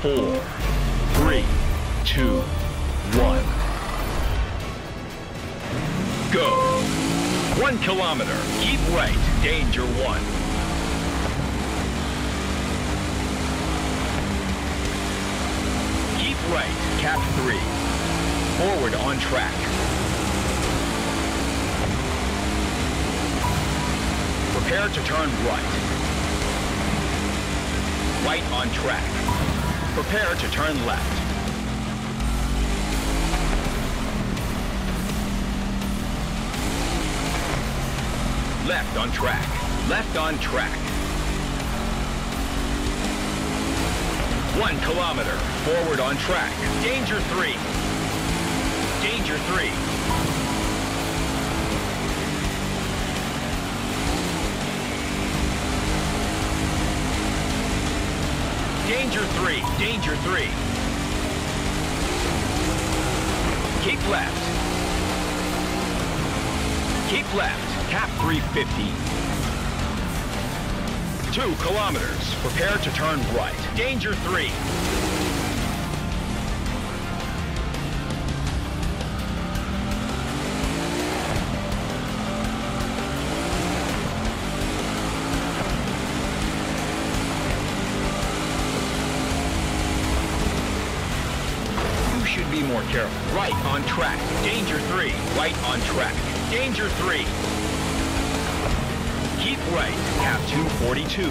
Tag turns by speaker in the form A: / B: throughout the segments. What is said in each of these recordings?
A: four, three, two, one. Go. One kilometer. Keep right. Danger one. Keep right. Cap three. Forward on track. Prepare to turn right. Right on track. Prepare to turn left. Left on track. Left on track. One kilometer. Forward on track. Danger three. Danger three. Danger three. Danger three. Keep left. Keep left. Cap 350. Two kilometers. Prepare to turn right. Danger three. Should be more careful. Right on track. Danger three. Right on track. Danger three. Keep right. Cap 242.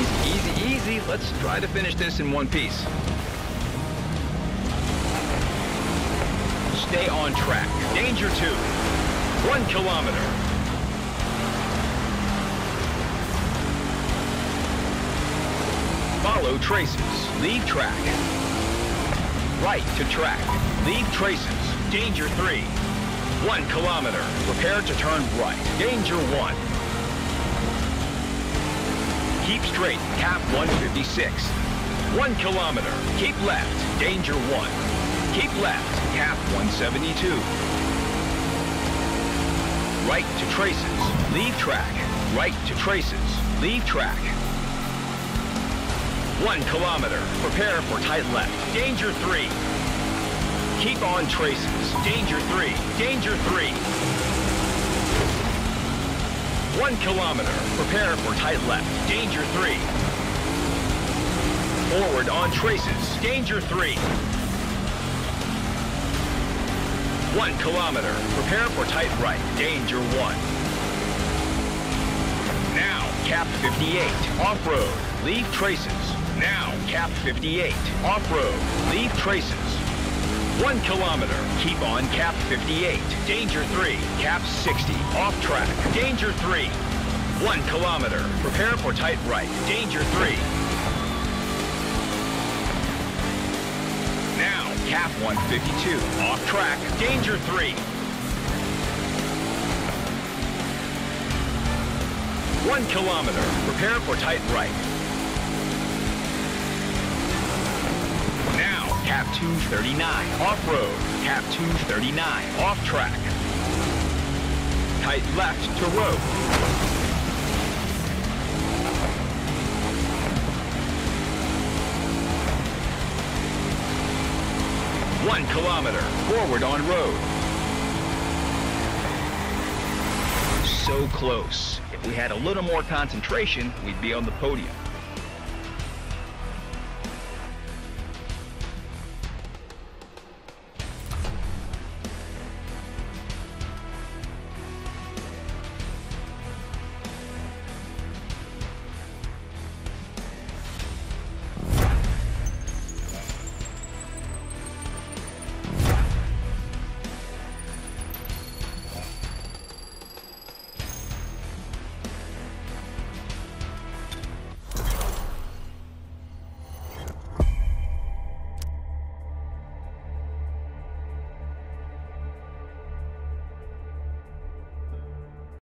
B: Easy, easy, easy. Let's try to finish this in one piece.
A: Stay on track. Danger two. One kilometer. Follow traces. Leave track. Right to track. Leave traces. Danger three. One kilometer. Prepare to turn right. Danger one. Keep straight. Cap 156. One kilometer. Keep left. Danger one. Keep left. Cap 172. Right to traces. Leave track. Right to traces. Leave track. One kilometer. Prepare for tight left. Danger three. Keep on traces. Danger three. Danger three. One kilometer. Prepare for tight left. Danger three. Forward on traces. Danger three. One kilometer. Prepare for tight right. Danger one. Cap 58. Off-road. Leave traces. Now, cap 58. Off-road. Leave traces. One kilometer. Keep on cap 58. Danger 3. Cap 60. Off track. Danger 3. One kilometer. Prepare for tight right. Danger 3. Now, cap 152. Off track. Danger 3. One kilometer. Prepare for tight right. Now, cap 239. Off-road. Cap 239. Off track. Tight left to road. One kilometer. Forward on road. So close. If we had a little more concentration, we'd be on the podium.